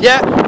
Yeah.